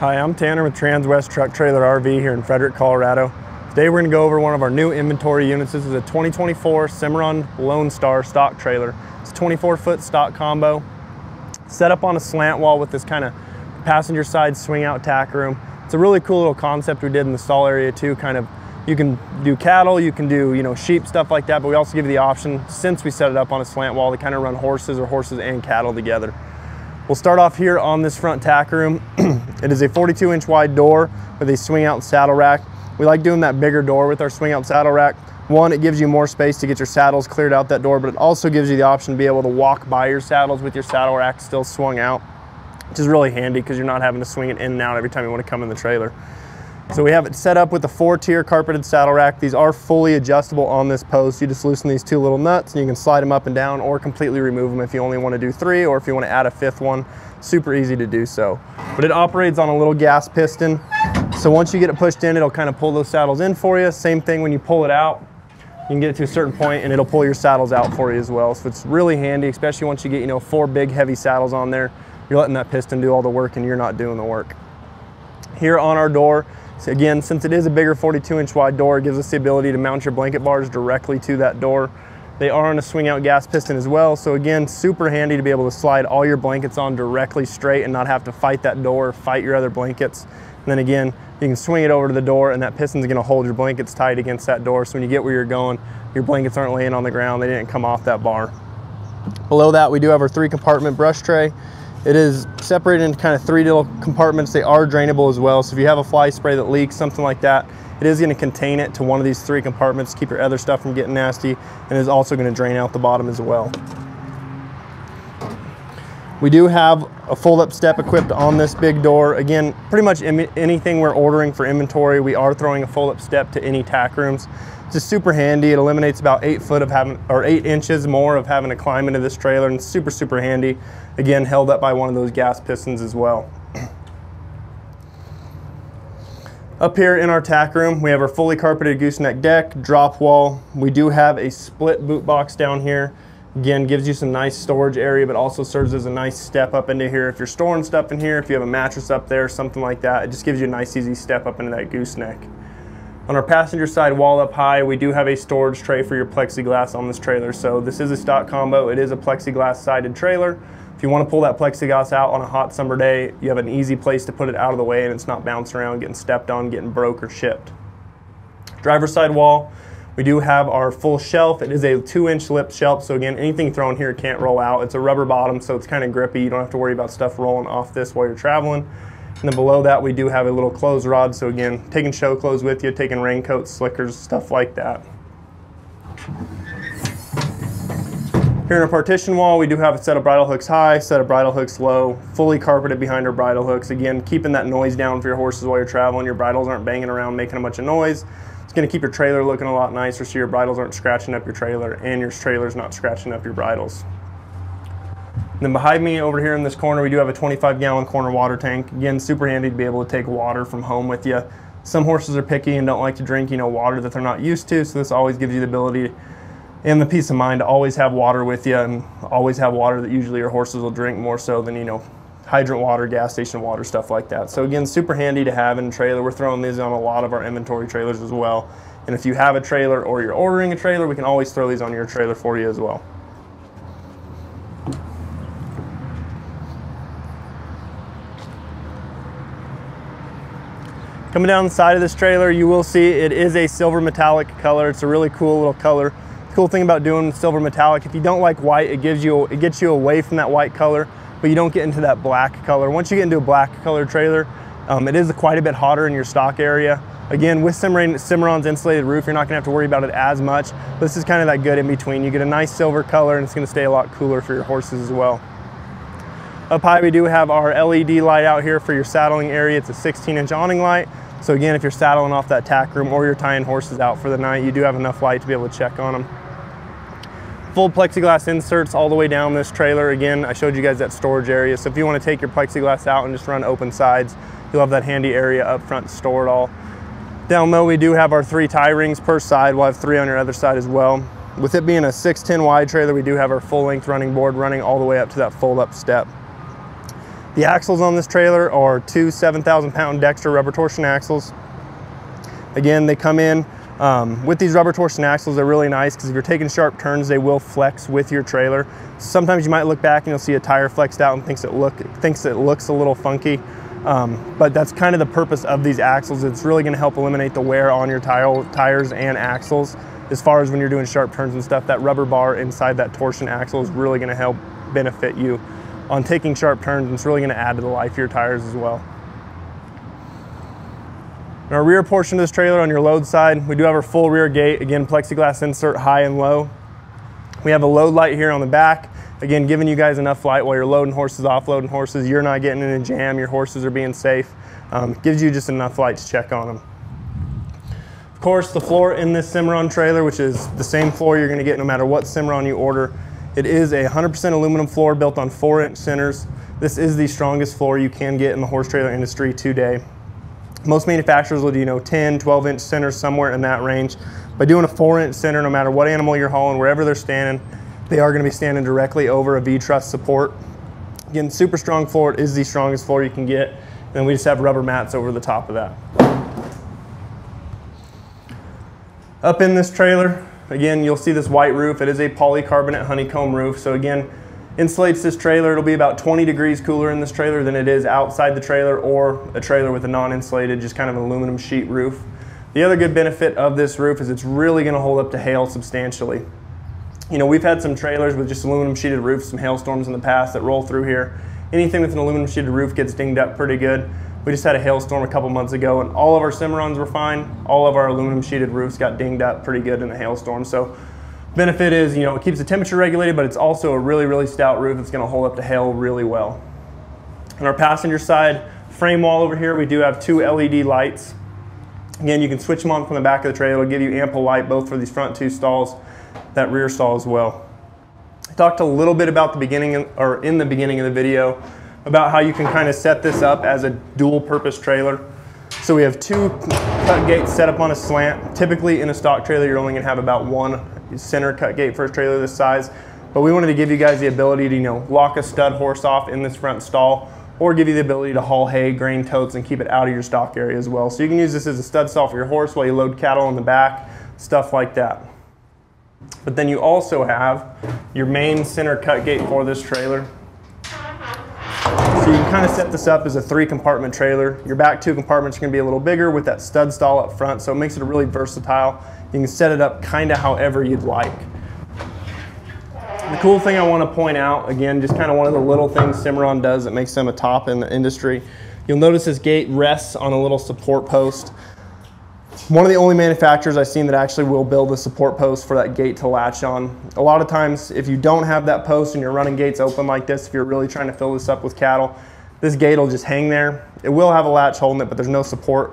Hi, I'm Tanner with Transwest Truck Trailer RV here in Frederick, Colorado. Today we're going to go over one of our new inventory units. This is a 2024 Cimarron Lonestar stock trailer. It's a 24 foot stock combo, set up on a slant wall with this kind of passenger side swing out tack room. It's a really cool little concept we did in the stall area too, kind of you can do cattle, you can do you know sheep, stuff like that, but we also give you the option, since we set it up on a slant wall, to kind of run horses or horses and cattle together. We'll start off here on this front tack room. it is a 42 inch wide door with a swing out saddle rack. We like doing that bigger door with our swing out saddle rack. One, it gives you more space to get your saddles cleared out that door, but it also gives you the option to be able to walk by your saddles with your saddle rack still swung out, which is really handy because you're not having to swing it in and out every time you want to come in the trailer. So we have it set up with a four tier carpeted saddle rack. These are fully adjustable on this post. You just loosen these two little nuts and you can slide them up and down or completely remove them if you only want to do three or if you want to add a fifth one. Super easy to do so. But it operates on a little gas piston. So once you get it pushed in, it'll kind of pull those saddles in for you. Same thing when you pull it out, you can get it to a certain point and it'll pull your saddles out for you as well. So it's really handy, especially once you get, you know, four big heavy saddles on there. You're letting that piston do all the work and you're not doing the work. Here on our door, so again, since it is a bigger 42 inch wide door, it gives us the ability to mount your blanket bars directly to that door. They are on a swing out gas piston as well. So again, super handy to be able to slide all your blankets on directly straight and not have to fight that door, fight your other blankets. And then again, you can swing it over to the door and that piston's gonna hold your blankets tight against that door. So when you get where you're going, your blankets aren't laying on the ground. They didn't come off that bar. Below that, we do have our three compartment brush tray. It is separated into kind of three little compartments. They are drainable as well. So if you have a fly spray that leaks, something like that, it is gonna contain it to one of these three compartments, keep your other stuff from getting nasty, and is also gonna drain out the bottom as well. We do have a fold-up step equipped on this big door. Again, pretty much anything we're ordering for inventory, we are throwing a fold-up step to any tack rooms. It's just super handy. It eliminates about eight foot of having, or eight inches more of having to climb into this trailer and super, super handy. Again, held up by one of those gas pistons as well. Up here in our tack room, we have our fully carpeted gooseneck deck, drop wall. We do have a split boot box down here. Again, gives you some nice storage area, but also serves as a nice step up into here. If you're storing stuff in here, if you have a mattress up there, something like that, it just gives you a nice easy step up into that gooseneck. On our passenger side wall up high, we do have a storage tray for your plexiglass on this trailer. So this is a stock combo. It is a plexiglass sided trailer. If you want to pull that plexiglass out on a hot summer day, you have an easy place to put it out of the way and it's not bouncing around, getting stepped on, getting broke or shipped. Driver side wall, we do have our full shelf. It is a two inch lip shelf. So again, anything thrown here can't roll out. It's a rubber bottom, so it's kind of grippy. You don't have to worry about stuff rolling off this while you're traveling. And then below that, we do have a little clothes rod. So again, taking show clothes with you, taking raincoats, slickers, stuff like that. Here in our partition wall, we do have a set of bridle hooks high, set of bridle hooks low, fully carpeted behind our bridle hooks. Again, keeping that noise down for your horses while you're traveling. Your bridles aren't banging around, making a bunch of noise. It's gonna keep your trailer looking a lot nicer so your bridles aren't scratching up your trailer and your trailer's not scratching up your bridles. Then behind me over here in this corner, we do have a 25 gallon corner water tank. Again, super handy to be able to take water from home with you. Some horses are picky and don't like to drink, you know, water that they're not used to. So this always gives you the ability and the peace of mind to always have water with you and always have water that usually your horses will drink more so than, you know, hydrant water, gas station water, stuff like that. So again, super handy to have in a trailer. We're throwing these on a lot of our inventory trailers as well. And if you have a trailer or you're ordering a trailer, we can always throw these on your trailer for you as well. Coming down the side of this trailer, you will see it is a silver metallic color. It's a really cool little color. Cool thing about doing silver metallic, if you don't like white, it gives you, it gets you away from that white color, but you don't get into that black color. Once you get into a black color trailer, um, it is quite a bit hotter in your stock area. Again, with Cimarron's insulated roof, you're not gonna have to worry about it as much. This is kind of that good in between. You get a nice silver color and it's gonna stay a lot cooler for your horses as well. Up high, we do have our LED light out here for your saddling area. It's a 16 inch awning light. So again, if you're saddling off that tack room or you're tying horses out for the night, you do have enough light to be able to check on them. Full plexiglass inserts all the way down this trailer. Again, I showed you guys that storage area. So if you want to take your plexiglass out and just run open sides, you'll have that handy area up front to store it all. Down low, we do have our three tie rings per side. We'll have three on your other side as well. With it being a 610 wide trailer, we do have our full length running board running all the way up to that fold up step. The axles on this trailer are two 7,000 pound Dexter rubber torsion axles. Again, they come in um, with these rubber torsion axles, they're really nice because if you're taking sharp turns, they will flex with your trailer. Sometimes you might look back and you'll see a tire flexed out and thinks it, look, thinks it looks a little funky. Um, but that's kind of the purpose of these axles. It's really gonna help eliminate the wear on your tire, tires and axles. As far as when you're doing sharp turns and stuff, that rubber bar inside that torsion axle is really gonna help benefit you on taking sharp turns and it's really gonna add to the life of your tires as well. In our rear portion of this trailer on your load side, we do have our full rear gate. Again, plexiglass insert high and low. We have a load light here on the back. Again, giving you guys enough light while you're loading horses, offloading horses. You're not getting in a jam, your horses are being safe. Um, gives you just enough light to check on them. Of course, the floor in this Cimarron trailer, which is the same floor you're gonna get no matter what Cimarron you order, it is a 100% aluminum floor built on four inch centers. This is the strongest floor you can get in the horse trailer industry today. Most manufacturers will do, you know, 10, 12 inch centers somewhere in that range. By doing a four inch center, no matter what animal you're hauling, wherever they're standing, they are gonna be standing directly over a V-truss support. Again, super strong floor, it is the strongest floor you can get. And we just have rubber mats over the top of that. Up in this trailer, again, you'll see this white roof. It is a polycarbonate honeycomb roof. So again, insulates this trailer. It'll be about 20 degrees cooler in this trailer than it is outside the trailer or a trailer with a non-insulated, just kind of an aluminum sheet roof. The other good benefit of this roof is it's really gonna hold up to hail substantially. You know, we've had some trailers with just aluminum sheeted roofs, some hailstorms in the past that roll through here. Anything with an aluminum sheeted roof gets dinged up pretty good. We just had a hailstorm a couple months ago and all of our Cimarrons were fine. All of our aluminum sheeted roofs got dinged up pretty good in the hailstorm. So Benefit is, you know, it keeps the temperature regulated, but it's also a really, really stout roof that's gonna hold up to hail really well. On our passenger side frame wall over here, we do have two LED lights. Again, you can switch them on from the back of the trailer. It'll give you ample light both for these front two stalls, that rear stall as well. I talked a little bit about the beginning, or in the beginning of the video, about how you can kind of set this up as a dual purpose trailer. So we have two cut gates set up on a slant. Typically in a stock trailer, you're only gonna have about one center cut gate for a trailer this size. But we wanted to give you guys the ability to, you know, lock a stud horse off in this front stall or give you the ability to haul hay, grain totes, and keep it out of your stock area as well. So you can use this as a stud stall for your horse while you load cattle in the back, stuff like that. But then you also have your main center cut gate for this trailer. So you can kind of set this up as a three compartment trailer. Your back two compartments are gonna be a little bigger with that stud stall up front, so it makes it really versatile you can set it up kind of however you'd like. The cool thing I want to point out, again, just kind of one of the little things Cimarron does that makes them a top in the industry. You'll notice this gate rests on a little support post. One of the only manufacturers I've seen that actually will build a support post for that gate to latch on. A lot of times, if you don't have that post and you're running gates open like this, if you're really trying to fill this up with cattle, this gate will just hang there. It will have a latch holding it, but there's no support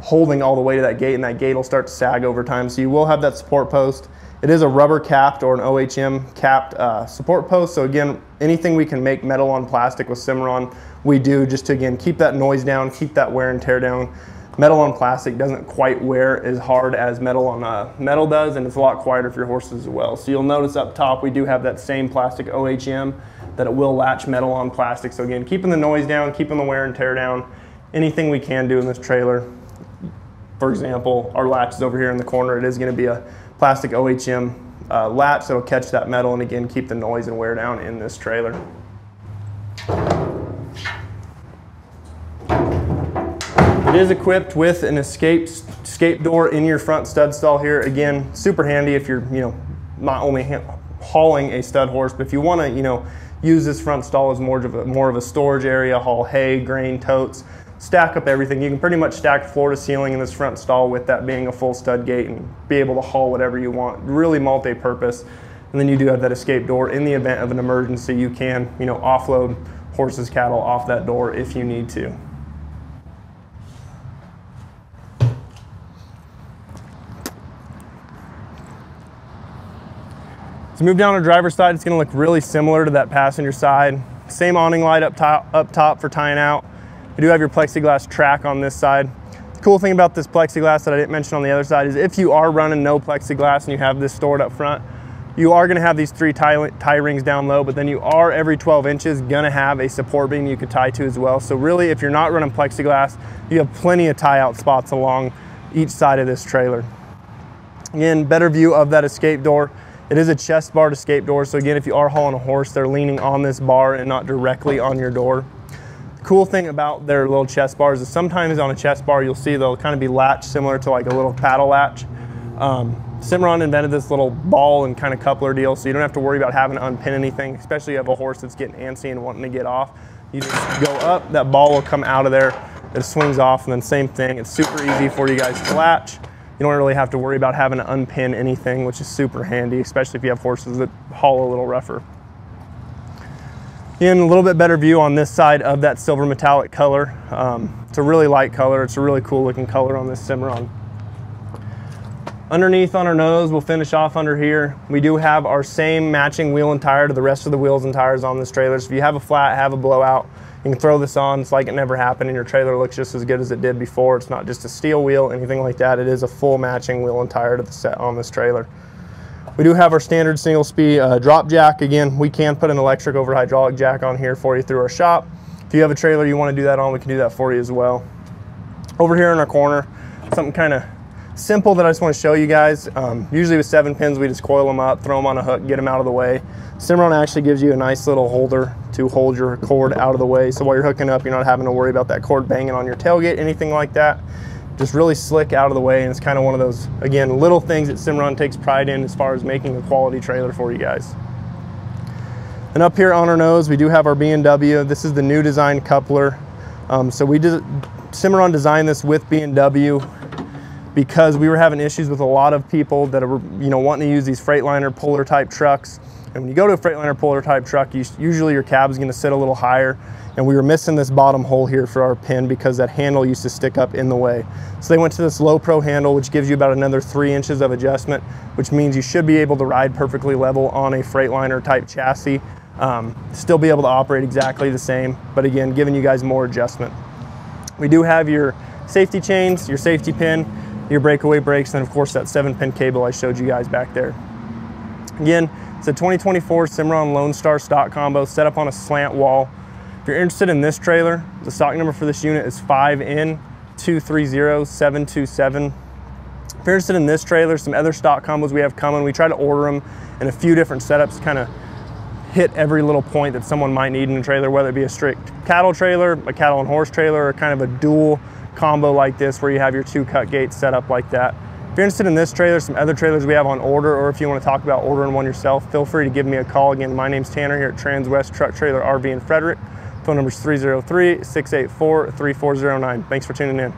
holding all the way to that gate and that gate will start to sag over time. So you will have that support post. It is a rubber capped or an OHM capped uh, support post. So again, anything we can make metal on plastic with Cimarron, we do just to again, keep that noise down, keep that wear and tear down. Metal on plastic doesn't quite wear as hard as metal on uh, metal does and it's a lot quieter for your horses as well. So you'll notice up top we do have that same plastic OHM that it will latch metal on plastic. So again, keeping the noise down, keeping the wear and tear down, anything we can do in this trailer for example, our latch is over here in the corner. It is going to be a plastic OHM uh, latch that will catch that metal and again keep the noise and wear down in this trailer. It is equipped with an escape escape door in your front stud stall here. Again, super handy if you're you know not only hauling a stud horse, but if you want to you know use this front stall as more of a more of a storage area, haul hay, grain, totes stack up everything. You can pretty much stack floor to ceiling in this front stall with that being a full stud gate and be able to haul whatever you want. Really multi-purpose. And then you do have that escape door. In the event of an emergency, you can, you know, offload horses, cattle off that door if you need to. Move down to driver's side, it's gonna look really similar to that passenger side. Same awning light up top, up top for tying out. You do have your plexiglass track on this side. The cool thing about this plexiglass that I didn't mention on the other side is if you are running no plexiglass and you have this stored up front, you are gonna have these three tie, tie rings down low, but then you are every 12 inches gonna have a support beam you could tie to as well. So really, if you're not running plexiglass, you have plenty of tie out spots along each side of this trailer. Again, better view of that escape door. It is a chest barred escape door. So again, if you are hauling a horse, they're leaning on this bar and not directly on your door. The cool thing about their little chest bars is sometimes on a chest bar, you'll see they'll kind of be latched similar to like a little paddle latch. Um, Cimarron invented this little ball and kind of coupler deal, so you don't have to worry about having to unpin anything, especially if you have a horse that's getting antsy and wanting to get off. You just go up, that ball will come out of there, it swings off, and then same thing. It's super easy for you guys to latch. You don't really have to worry about having to unpin anything, which is super handy, especially if you have horses that haul a little rougher. In a little bit better view on this side of that silver metallic color. Um, it's a really light color. It's a really cool looking color on this Cimarron. Underneath on our nose, we'll finish off under here. We do have our same matching wheel and tire to the rest of the wheels and tires on this trailer. So if you have a flat, have a blowout, you can throw this on. It's like it never happened and your trailer looks just as good as it did before. It's not just a steel wheel, anything like that. It is a full matching wheel and tire to the set on this trailer. We do have our standard single speed uh, drop jack. Again, we can put an electric over hydraulic jack on here for you through our shop. If you have a trailer you want to do that on, we can do that for you as well. Over here in our corner, something kind of simple that I just want to show you guys. Um, usually with seven pins, we just coil them up, throw them on a hook, get them out of the way. Cimarron actually gives you a nice little holder to hold your cord out of the way. So while you're hooking up, you're not having to worry about that cord banging on your tailgate, anything like that. Just really slick out of the way. And it's kind of one of those, again, little things that Cimarron takes pride in as far as making a quality trailer for you guys. And up here on our nose, we do have our B&W. This is the new design coupler. Um, so we did, Cimarron designed this with B&W because we were having issues with a lot of people that are you know wanting to use these Freightliner puller type trucks. And when you go to a Freightliner puller type truck, you, usually your cab is going to sit a little higher. And we were missing this bottom hole here for our pin because that handle used to stick up in the way. So they went to this low pro handle, which gives you about another three inches of adjustment, which means you should be able to ride perfectly level on a Freightliner type chassis. Um, still be able to operate exactly the same, but again, giving you guys more adjustment. We do have your safety chains, your safety pin, your breakaway brakes, and of course that seven pin cable I showed you guys back there. Again, it's a 2024 Cimarron Lonestar stock combo set up on a slant wall. If you're interested in this trailer, the stock number for this unit is 5N230727. If you're interested in this trailer, some other stock combos we have coming, we try to order them in a few different setups, kind of hit every little point that someone might need in a trailer, whether it be a strict cattle trailer, a cattle and horse trailer, or kind of a dual combo like this where you have your two cut gates set up like that. If you're interested in this trailer, some other trailers we have on order, or if you want to talk about ordering one yourself, feel free to give me a call. Again, my name's Tanner here at Transwest Truck Trailer RV in Frederick. Phone number is 303-684-3409. Thanks for tuning in.